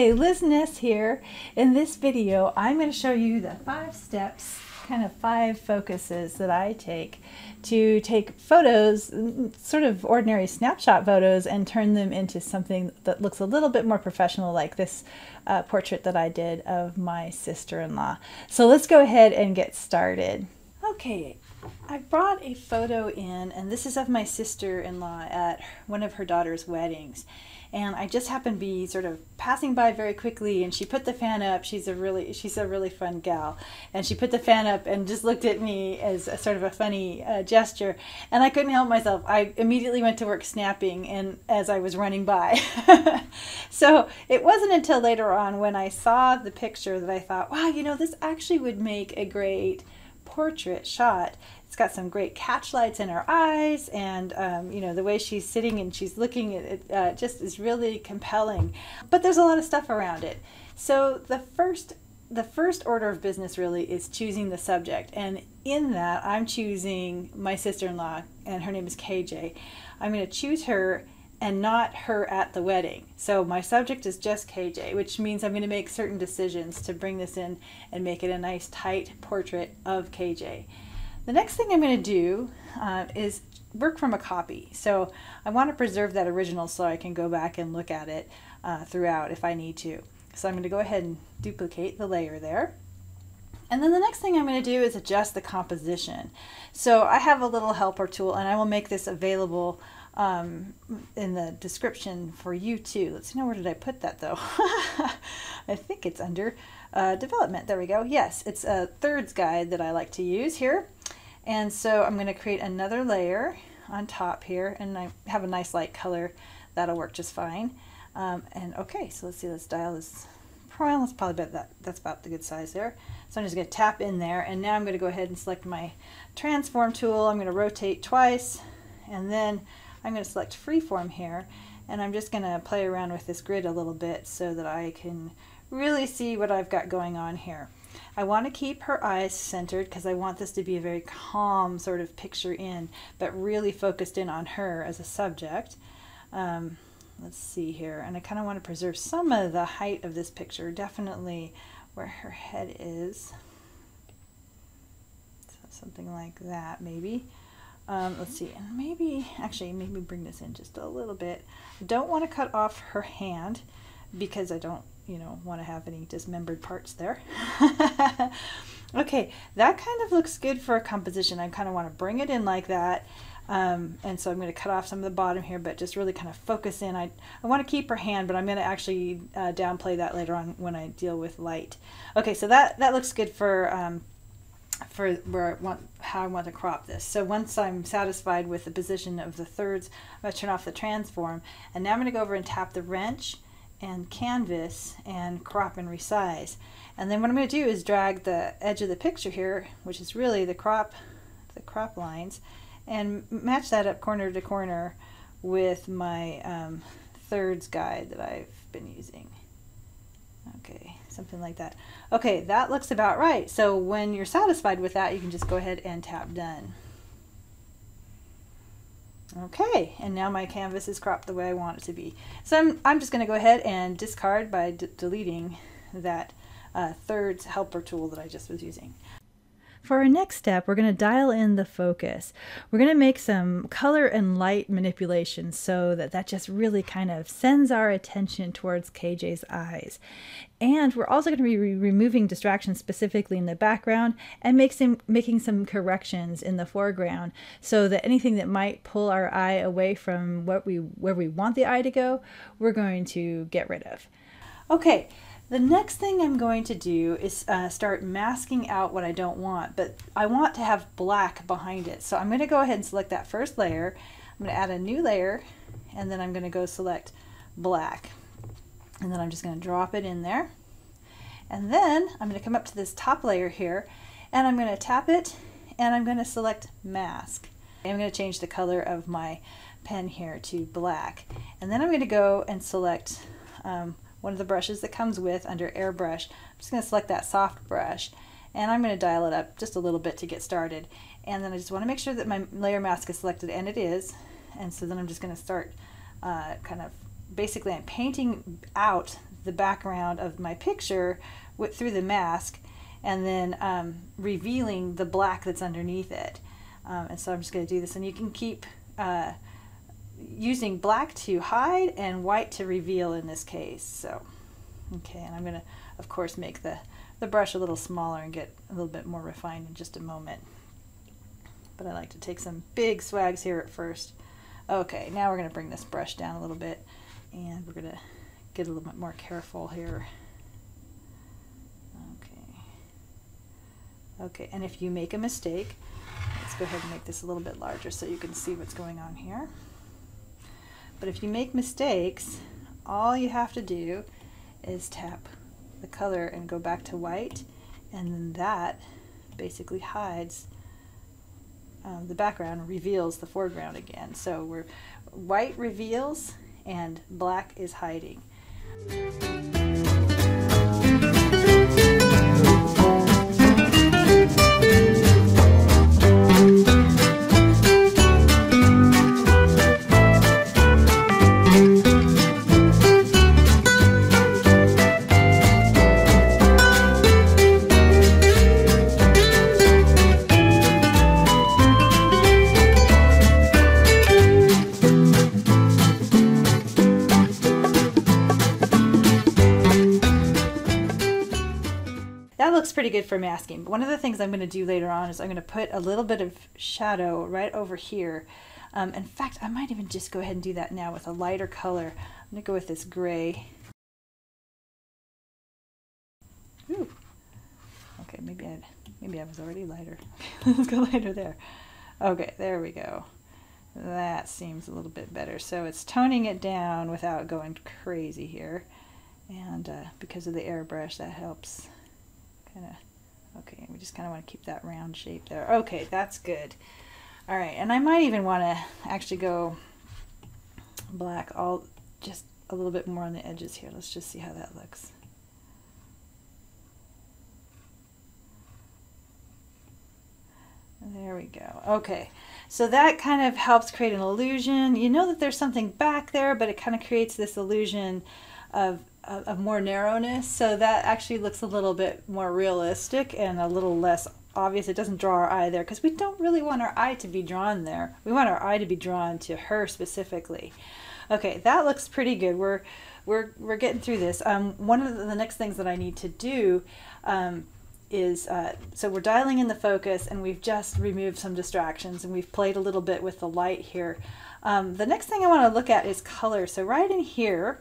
Hey, Liz Ness here. In this video, I'm going to show you the five steps, kind of five focuses that I take to take photos, sort of ordinary snapshot photos, and turn them into something that looks a little bit more professional, like this uh, portrait that I did of my sister-in-law. So let's go ahead and get started. Okay, I brought a photo in, and this is of my sister-in-law at one of her daughter's weddings. And I just happened to be sort of passing by very quickly and she put the fan up. She's a really she's a really fun gal. And she put the fan up and just looked at me as a sort of a funny uh, gesture. And I couldn't help myself. I immediately went to work snapping and as I was running by. So it wasn't until later on when I saw the picture that I thought wow you know this actually would make a great portrait shot it's got some great catch lights in her eyes, and um, you know the way she's sitting and she's looking at it uh, just is really compelling. But there's a lot of stuff around it. So the first the first order of business really is choosing the subject, and in that I'm choosing my sister-in-law, and her name is KJ. I'm going to choose her and not her at the wedding. So my subject is just KJ, which means I'm going to make certain decisions to bring this in and make it a nice tight portrait of KJ. The next thing I'm going to do uh, is work from a copy. So I want to preserve that original so I can go back and look at it uh, throughout if I need to. So I'm going to go ahead and duplicate the layer there. And then the next thing I'm going to do is adjust the composition. So I have a little helper tool and I will make this available um, in the description for you too. Let's see now where did I put that though? I think it's under uh, development. There we go. Yes, it's a thirds guide that I like to use here. And so I'm going to create another layer on top here and I have a nice light color. That'll work just fine. Um, and okay, so let's see, let's dial this. Probably about that. That's about the good size there. So I'm just going to tap in there and now I'm going to go ahead and select my transform tool. I'm going to rotate twice and then I'm going to select freeform here and I'm just going to play around with this grid a little bit so that I can really see what I've got going on here. I want to keep her eyes centered because I want this to be a very calm sort of picture in, but really focused in on her as a subject. Um, let's see here. And I kind of want to preserve some of the height of this picture, definitely where her head is. So something like that, maybe. Um, let's see, and maybe, actually, maybe bring this in just a little bit. Don't want to cut off her hand because I don't you know, want to have any dismembered parts there. okay, that kind of looks good for a composition. I kind of want to bring it in like that. Um, and so I'm going to cut off some of the bottom here, but just really kind of focus in. I, I want to keep her hand, but I'm going to actually uh, downplay that later on when I deal with light. Okay, so that, that looks good for, um, for where I want, how I want to crop this. So once I'm satisfied with the position of the thirds, I'm going to turn off the transform. And now I'm going to go over and tap the wrench and canvas and crop and resize. And then what I'm going to do is drag the edge of the picture here, which is really the crop, the crop lines, and match that up corner to corner with my um, thirds guide that I've been using. Okay, something like that. Okay, that looks about right. So when you're satisfied with that, you can just go ahead and tap done. Okay, and now my canvas is cropped the way I want it to be. So I'm, I'm just going to go ahead and discard by deleting that uh, third helper tool that I just was using. For our next step, we're going to dial in the focus. We're going to make some color and light manipulations so that that just really kind of sends our attention towards KJ's eyes. And we're also going to be re removing distractions specifically in the background and some, making some corrections in the foreground so that anything that might pull our eye away from what we, where we want the eye to go, we're going to get rid of. Okay, the next thing I'm going to do is uh, start masking out what I don't want, but I want to have black behind it. So I'm going to go ahead and select that first layer. I'm going to add a new layer, and then I'm going to go select black. And then I'm just going to drop it in there. And then I'm going to come up to this top layer here, and I'm going to tap it, and I'm going to select mask. I'm going to change the color of my pen here to black. And then I'm going to go and select um, one of the brushes that comes with under airbrush. I'm just going to select that soft brush and I'm going to dial it up just a little bit to get started. And then I just want to make sure that my layer mask is selected and it is. And so then I'm just going to start uh, kind of basically I'm painting out the background of my picture with, through the mask and then um, revealing the black that's underneath it. Um, and so I'm just going to do this and you can keep uh, using black to hide and white to reveal in this case. So, okay, and I'm going to, of course, make the, the brush a little smaller and get a little bit more refined in just a moment. But I like to take some big swags here at first. Okay, now we're going to bring this brush down a little bit and we're going to get a little bit more careful here. Okay. Okay, and if you make a mistake, let's go ahead and make this a little bit larger so you can see what's going on here. But if you make mistakes, all you have to do is tap the color and go back to white, and then that basically hides um, the background, reveals the foreground again. So we're white reveals and black is hiding. Looks pretty good for masking. But one of the things I'm going to do later on is I'm going to put a little bit of shadow right over here. Um, in fact, I might even just go ahead and do that now with a lighter color. I'm going to go with this gray. Ooh. Okay, maybe I maybe I was already lighter. Let's go lighter there. Okay, there we go. That seems a little bit better. So it's toning it down without going crazy here. And uh, because of the airbrush, that helps kind of, okay, we just kind of want to keep that round shape there. Okay, that's good. All right, and I might even want to actually go black all, just a little bit more on the edges here. Let's just see how that looks. There we go. Okay, so that kind of helps create an illusion. You know that there's something back there, but it kind of creates this illusion of of more narrowness. So that actually looks a little bit more realistic and a little less obvious. It doesn't draw our eye there because we don't really want our eye to be drawn there. We want our eye to be drawn to her specifically. Okay, that looks pretty good. We're we're we're getting through this. Um, one of the next things that I need to do um, is uh, so we're dialing in the focus and we've just removed some distractions and we've played a little bit with the light here. Um, the next thing I want to look at is color. So right in here,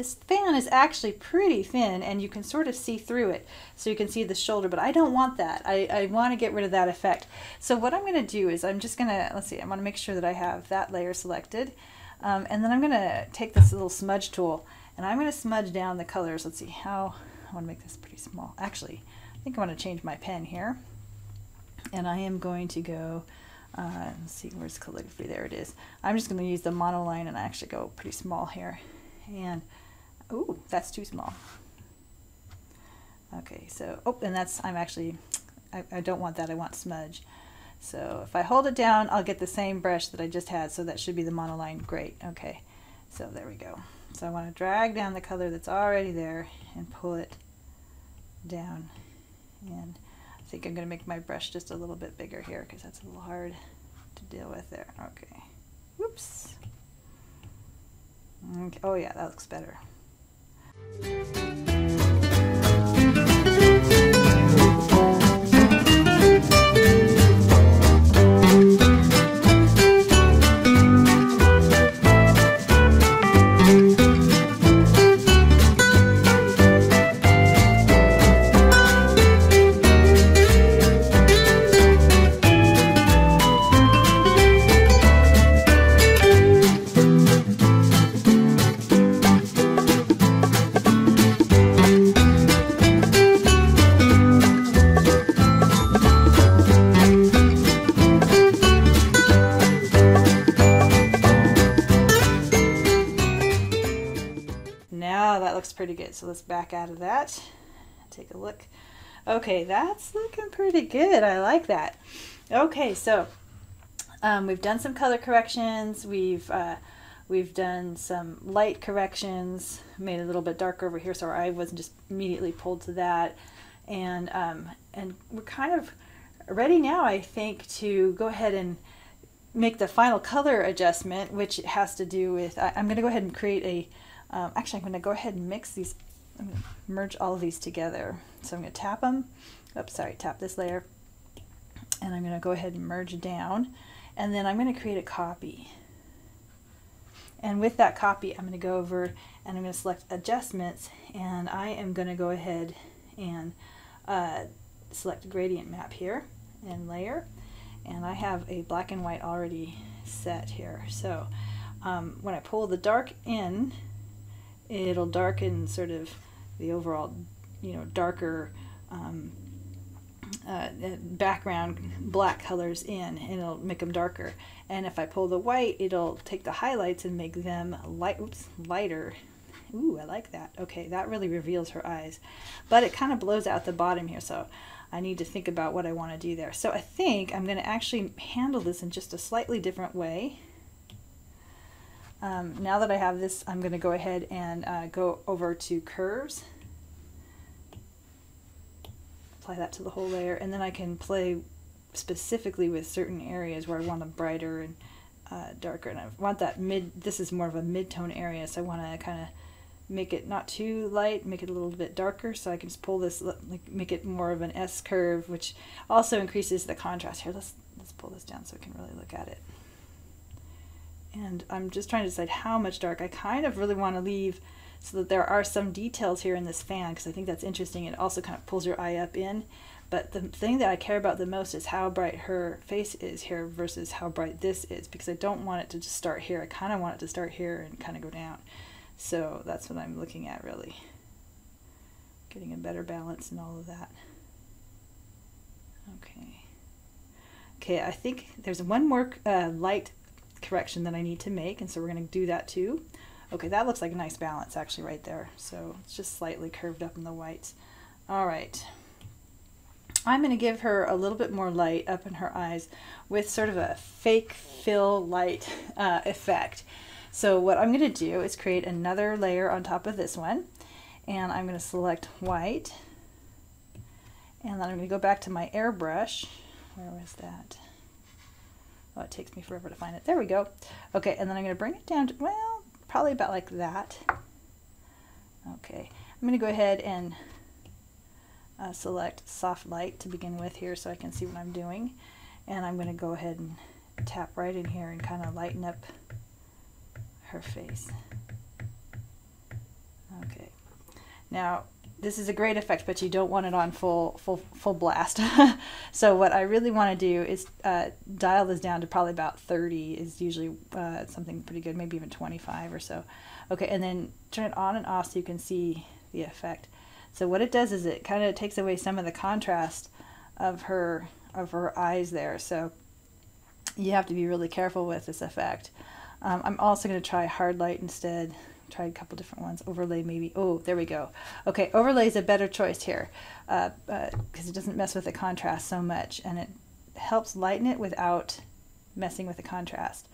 this fan is actually pretty thin and you can sort of see through it so you can see the shoulder but I don't want that. I, I want to get rid of that effect. So what I'm going to do is I'm just going to let's see I want to make sure that I have that layer selected um, and then I'm going to take this little smudge tool and I'm going to smudge down the colors. Let's see how I want to make this pretty small. Actually I think I want to change my pen here and I am going to go uh, let's see where's calligraphy? There it is. I'm just going to use the monoline and I actually go pretty small here and Ooh, that's too small. Okay, so, oh, and that's, I'm actually, I, I don't want that, I want smudge. So if I hold it down, I'll get the same brush that I just had, so that should be the monoline. Great, okay. So there we go. So I want to drag down the color that's already there and pull it down. And I think I'm going to make my brush just a little bit bigger here because that's a little hard to deal with there. Okay. Whoops. Okay. Oh yeah, that looks better. Pretty Take a look. Okay, that's looking pretty good. I like that. Okay, so um, we've done some color corrections. We've uh, We've done some light corrections, made it a little bit darker over here so our eye wasn't just immediately pulled to that. And, um, and we're kind of ready now, I think, to go ahead and make the final color adjustment, which has to do with, I, am going to go ahead and create a, um, actually I'm going to go ahead and mix these, I'm going to merge all of these together. So I'm going to tap them, oops, sorry, tap this layer, and I'm going to go ahead and merge down, and then I'm going to create a copy. And with that copy, I'm going to go over and I'm going to select adjustments and I am going to go ahead and uh, select gradient map here and layer. And I have a black and white already set here. So um, when I pull the dark in, it'll darken sort of the overall, you know, darker um, uh, background black colors in and it'll make them darker. And if I pull the white, it'll take the highlights and make them light, oops, lighter. Ooh, I like that. Okay, that really reveals her eyes. But it kind of blows out the bottom here, so I need to think about what I want to do there. So I think I'm going to actually handle this in just a slightly different way. Um, now that I have this, I'm going to go ahead and uh, go over to curves apply that to the whole layer, and then I can play specifically with certain areas where I want a brighter and uh, darker, and I want that mid, this is more of a mid-tone area, so I want to kind of make it not too light, make it a little bit darker, so I can just pull this, like make it more of an S curve, which also increases the contrast. Here, let's, let's pull this down so we can really look at it. And I'm just trying to decide how much dark. I kind of really want to leave so that there are some details here in this fan because I think that's interesting. It also kind of pulls your eye up in. But the thing that I care about the most is how bright her face is here versus how bright this is because I don't want it to just start here. I kind of want it to start here and kind of go down. So that's what I'm looking at really. Getting a better balance and all of that. Okay. Okay, I think there's one more uh, light correction that I need to make, and so we're going to do that too. Okay, that looks like a nice balance actually right there. So it's just slightly curved up in the whites. All right. I'm going to give her a little bit more light up in her eyes with sort of a fake fill light uh, effect. So what I'm going to do is create another layer on top of this one. And I'm going to select white. And then I'm going to go back to my airbrush. Where was that? Oh, it takes me forever to find it. There we go. Okay, and then I'm going to bring it down to, well, probably about like that. Okay, I'm going to go ahead and uh, select soft light to begin with here so I can see what I'm doing. And I'm going to go ahead and tap right in here and kind of lighten up her face. Okay. Now, this is a great effect, but you don't want it on full full full blast. so what I really want to do is uh, dial this down to probably about 30 is usually uh, something pretty good, maybe even 25 or so. Okay, and then turn it on and off so you can see the effect. So what it does is it kind of takes away some of the contrast of her of her eyes there. So you have to be really careful with this effect. Um, I'm also going to try hard light instead tried a couple different ones. Overlay maybe. Oh, there we go. Okay, overlay is a better choice here because uh, uh, it doesn't mess with the contrast so much and it helps lighten it without messing with the contrast.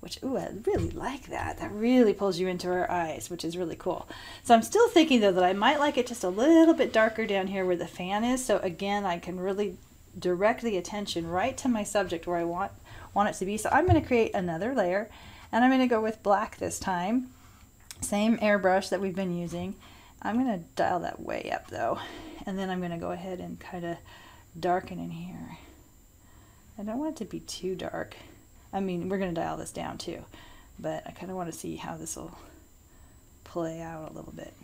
Which, ooh, I really like that. That really pulls you into her eyes, which is really cool. So I'm still thinking though that I might like it just a little bit darker down here where the fan is. So again, I can really direct the attention right to my subject where I want want it to be. So I'm going to create another layer and I'm going to go with black this time same airbrush that we've been using. I'm going to dial that way up though. And then I'm going to go ahead and kind of darken in here. I don't want it to be too dark. I mean, we're going to dial this down too. But I kind of want to see how this will play out a little bit.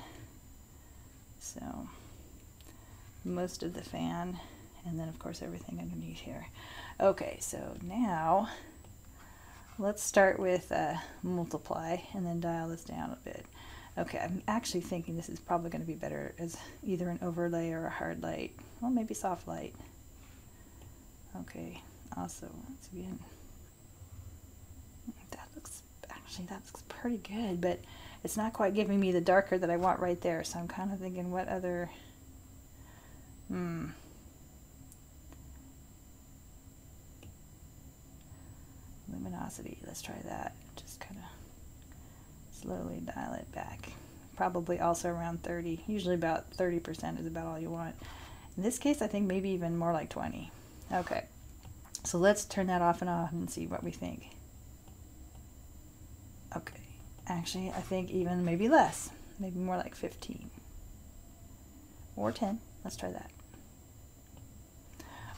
So, most of the fan, and then of course everything underneath here. Okay, so now Let's start with uh, multiply and then dial this down a bit. Okay, I'm actually thinking this is probably going to be better as either an overlay or a hard light. Well, maybe soft light. Okay, also, once again, that looks, actually that looks pretty good, but it's not quite giving me the darker that I want right there, so I'm kind of thinking what other, hmm, luminosity. Let's try that. Just kind of slowly dial it back. Probably also around 30. Usually about 30% is about all you want. In this case, I think maybe even more like 20. Okay, so let's turn that off and on and see what we think. Okay, actually, I think even maybe less. Maybe more like 15 or 10. Let's try that.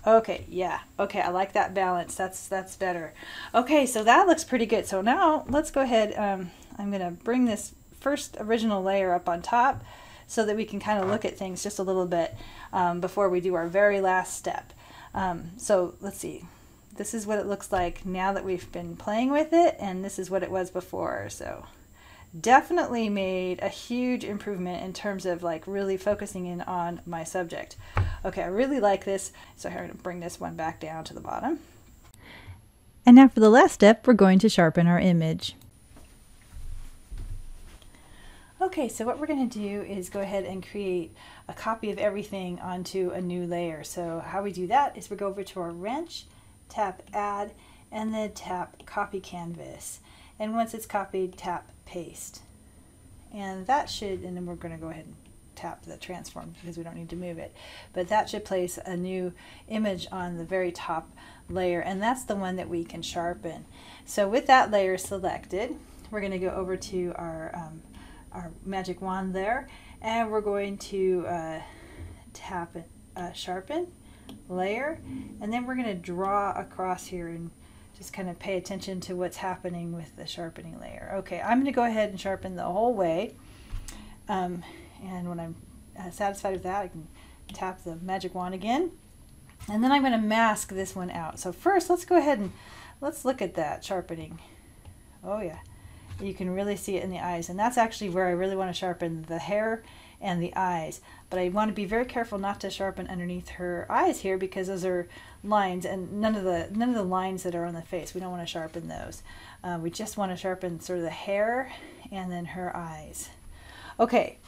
Okay, yeah. Okay, I like that balance. That's that's better. Okay, so that looks pretty good. So now let's go ahead. Um, I'm going to bring this first original layer up on top so that we can kind of look at things just a little bit um, before we do our very last step. Um, so let's see. This is what it looks like now that we've been playing with it, and this is what it was before. So definitely made a huge improvement in terms of like really focusing in on my subject. Okay, I really like this, so I'm going to bring this one back down to the bottom. And now for the last step, we're going to sharpen our image. Okay, so what we're going to do is go ahead and create a copy of everything onto a new layer. So how we do that is we go over to our wrench, tap add, and then tap copy canvas. And once it's copied, tap paste. And that should, and then we're going to go ahead and tap the transform because we don't need to move it. But that should place a new image on the very top layer and that's the one that we can sharpen. So with that layer selected, we're going to go over to our, um, our magic wand there and we're going to uh, tap it, uh, sharpen layer and then we're going to draw across here and just kind of pay attention to what's happening with the sharpening layer. Okay, I'm going to go ahead and sharpen the whole way. Um, and when I'm uh, satisfied with that, I can tap the magic wand again. And then I'm going to mask this one out. So first, let's go ahead and let's look at that sharpening. Oh yeah, you can really see it in the eyes. And that's actually where I really want to sharpen the hair and the eyes. But I want to be very careful not to sharpen underneath her eyes here because those are lines and none of the none of the lines that are on the face. We don't want to sharpen those. Uh, we just want to sharpen sort of the hair and then her eyes. Okay,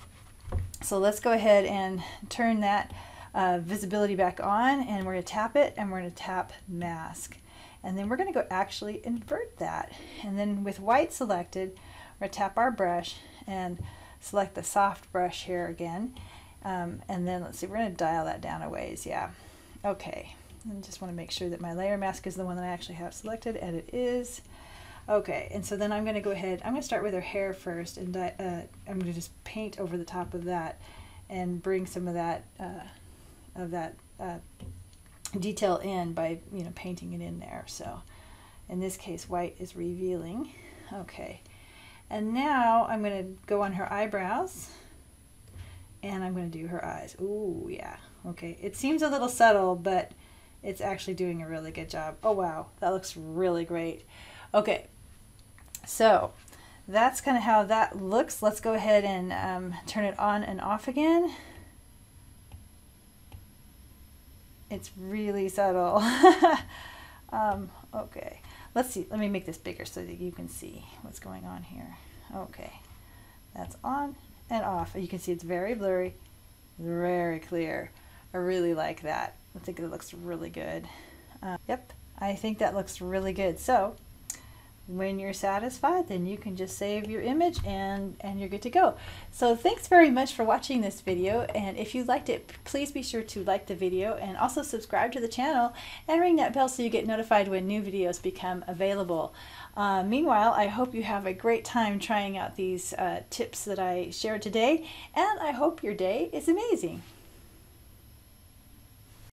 so let's go ahead and turn that uh, visibility back on and we're going to tap it and we're going to tap mask. And then we're going to go actually invert that. And then with white selected, we're going to tap our brush and select the soft brush here again. Um, and then let's see, we're going to dial that down a ways. Yeah. Okay. I just want to make sure that my layer mask is the one that I actually have selected, and it is. Okay, and so then I'm going to go ahead, I'm going to start with her hair first, and uh, I'm going to just paint over the top of that and bring some of that, uh, of that uh, detail in by, you know, painting it in there. So in this case, white is revealing. Okay, and now I'm going to go on her eyebrows, and I'm going to do her eyes. Ooh, yeah. Okay, it seems a little subtle, but it's actually doing a really good job. Oh, wow, that looks really great. Okay, so that's kind of how that looks. Let's go ahead and um, turn it on and off again. It's really subtle. um, okay, let's see. Let me make this bigger so that you can see what's going on here. Okay, that's on and off. You can see it's very blurry, very clear. I really like that. I think it looks really good. Uh, yep, I think that looks really good. So when you're satisfied, then you can just save your image and, and you're good to go. So thanks very much for watching this video. And if you liked it, please be sure to like the video and also subscribe to the channel and ring that bell so you get notified when new videos become available. Uh, meanwhile, I hope you have a great time trying out these uh, tips that I shared today, and I hope your day is amazing.